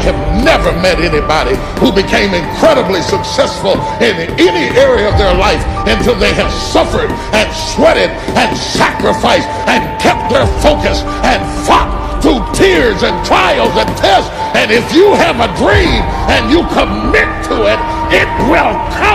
I have never met anybody who became incredibly successful in any area of their life until they have suffered and sweated and sacrificed and kept their focus and fought through tears and trials and tests. And if you have a dream and you commit to it, it will come.